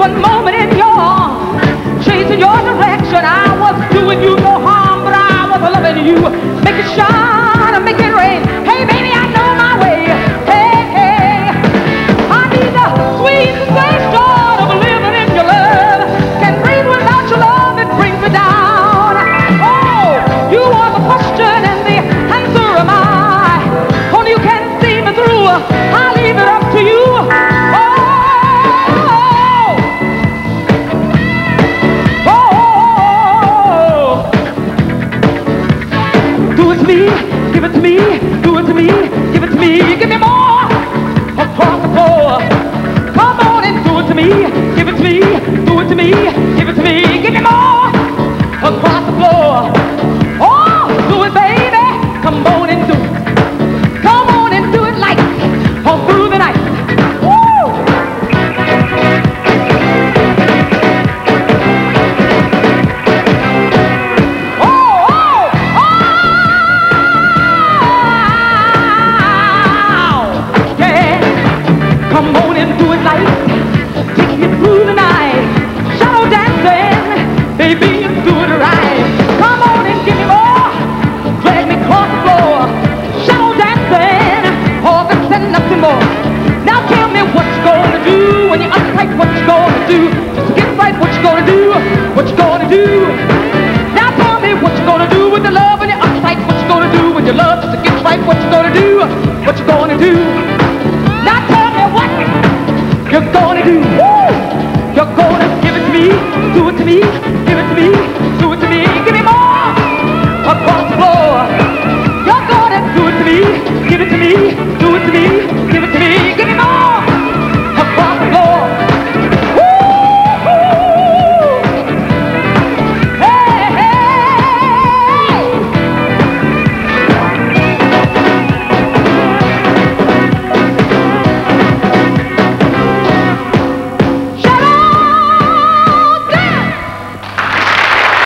one moment in your arms, chasing your direction. I was doing you no harm, but I was loving you, making shine. Give it to me, do it to me, give it to me, give me more across the floor. Oh, do it, baby, come on and do it. Come on and do it like all through the night. Woo! Oh, oh, oh, yeah. Come on and do it like. do? Now tell me what you gonna do with the love and the appetite. What you gonna do when your love?